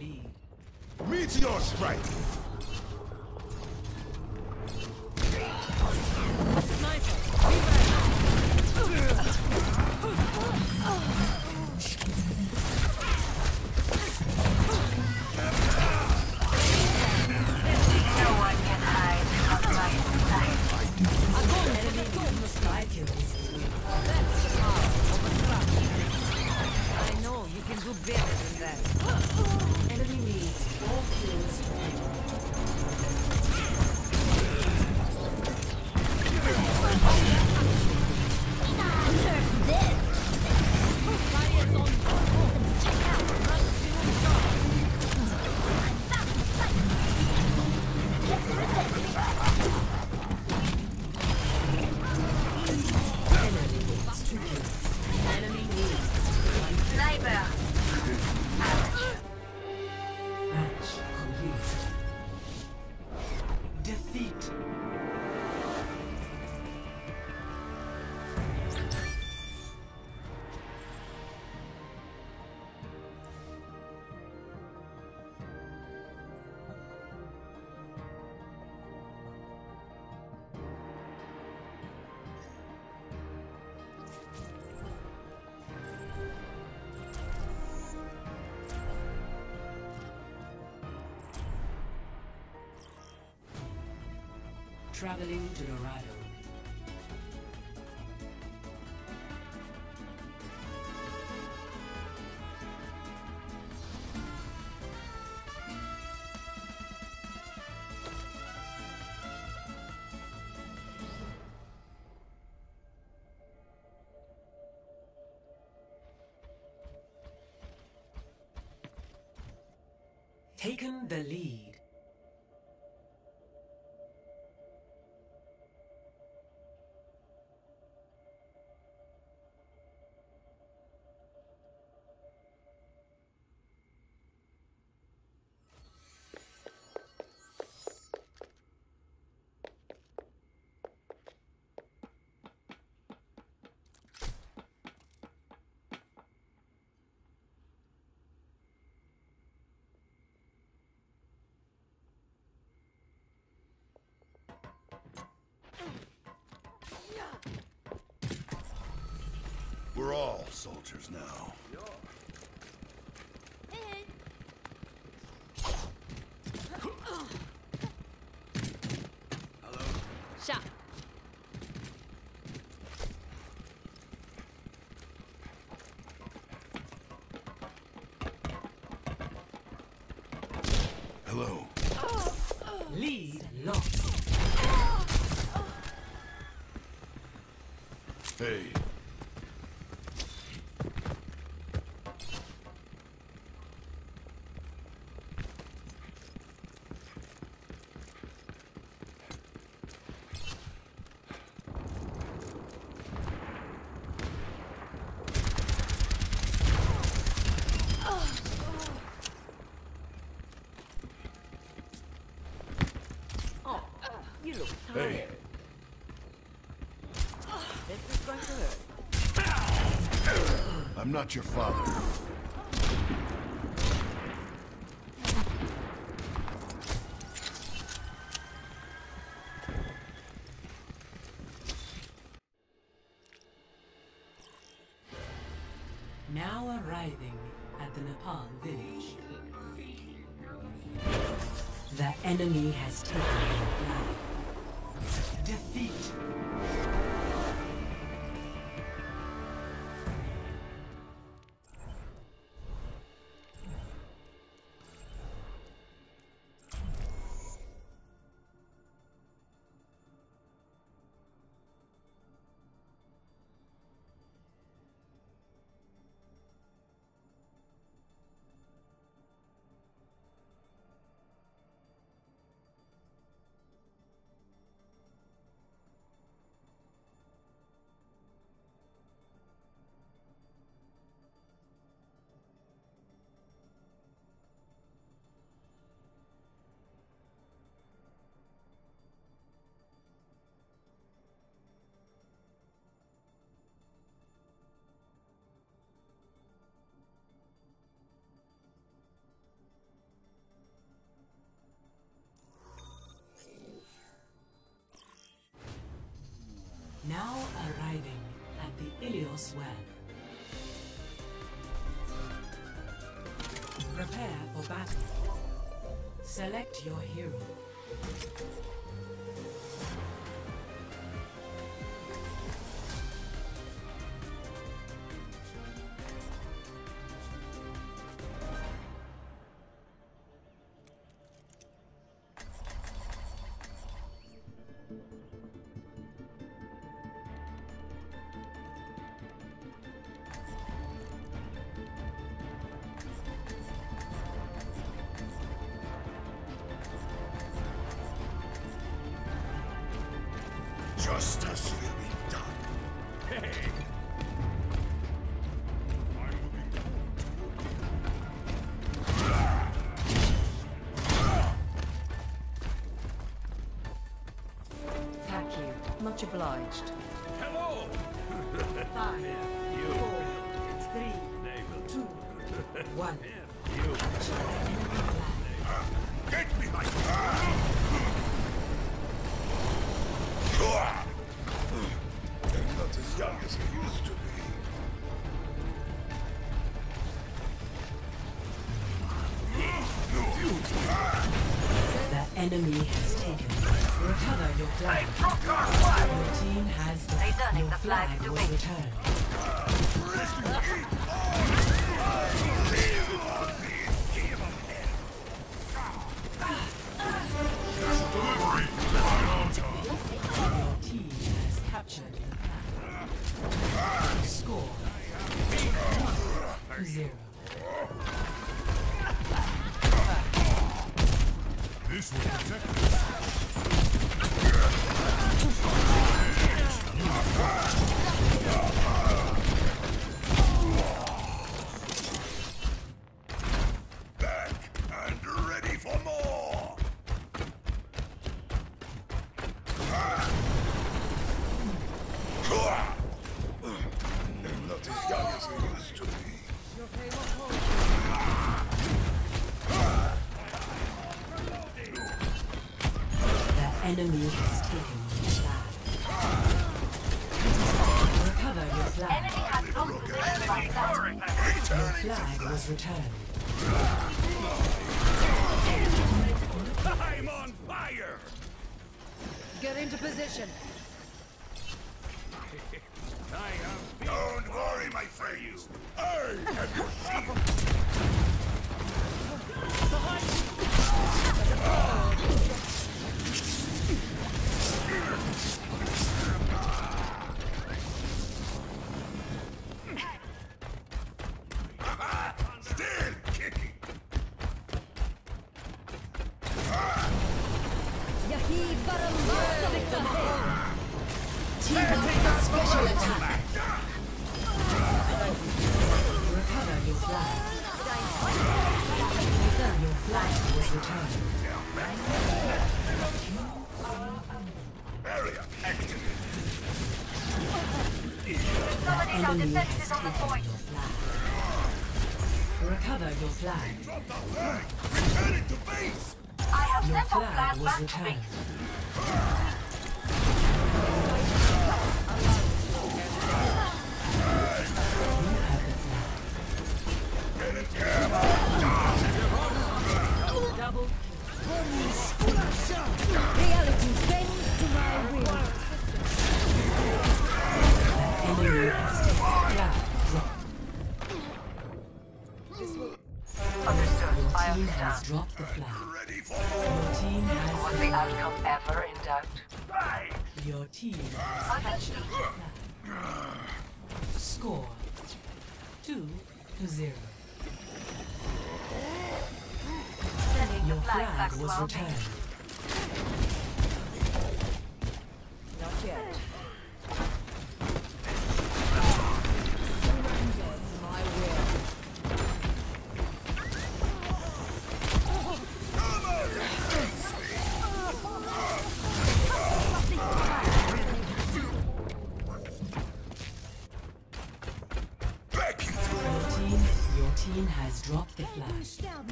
lead. Meteor strike! No can do better than that. Enemy needs four kills. Traveling to Dorado. Taken the lead. We're all soldiers now. Shot. Hello. Lead lost. Hey. Hey. This is going to hurt. I'm not your father. Now arriving at the Nepal village. The enemy has taken the flag. Defeat. Well. Prepare for battle. Select your hero. Justice will be done. Hey! I'm looking Thank you. Much obliged. Hello! Five, four, three, two, one. Get behind I'm not as young as I used to be. The enemy has taken. Recover your flag. Your team has the, Returning your the flag flag to was base. returned. One zero. This will protect us. Back and ready for more! I'm not as young as I used to be. The enemy has taken your flag. Recover your flag. Enemy has lost. Your flag was returned. I'm on fire! Get into position. I have Don't worry, my friends. I am your shield. Drop the flag. Returning to base. I have Your sent flag flag was returned. Score two to zero. Sending Your flag flag was returned. Has dropped the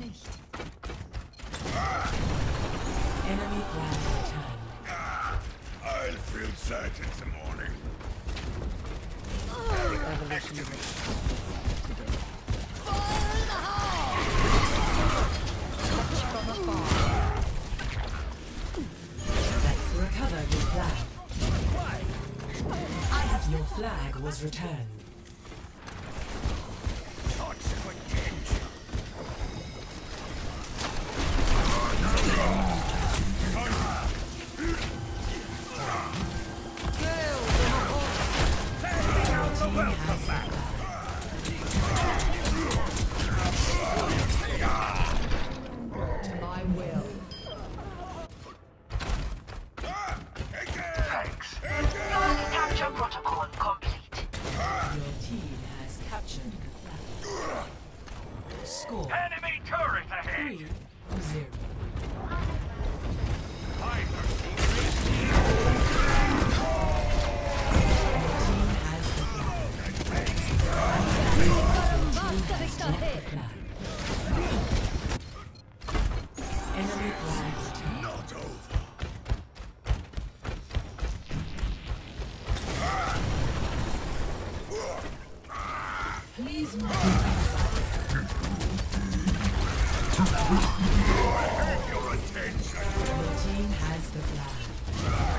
nicht. Enemy returned. I'll feel Curtains the morning. Let's recover your flag. Your flag was returned. Not over. Please move. Your attention. Your team has the flag.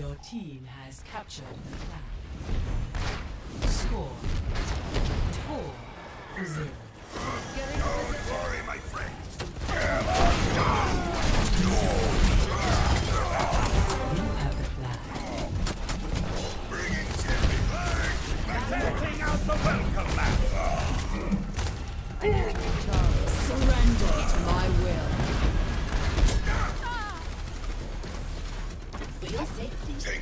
Your team has captured the flag. Score 4 0. Don't worry, my friend. You have the flag. Bringing Jimmy back. Taking out the welcome mat. Surrender to my will. Take it.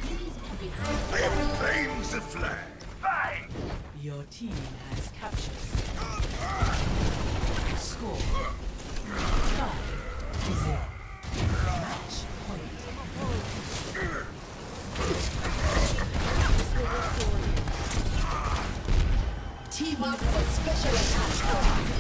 I have claimed the flag. Bang! Your team has captured. Score 5 0. Match point. Team up for special attack.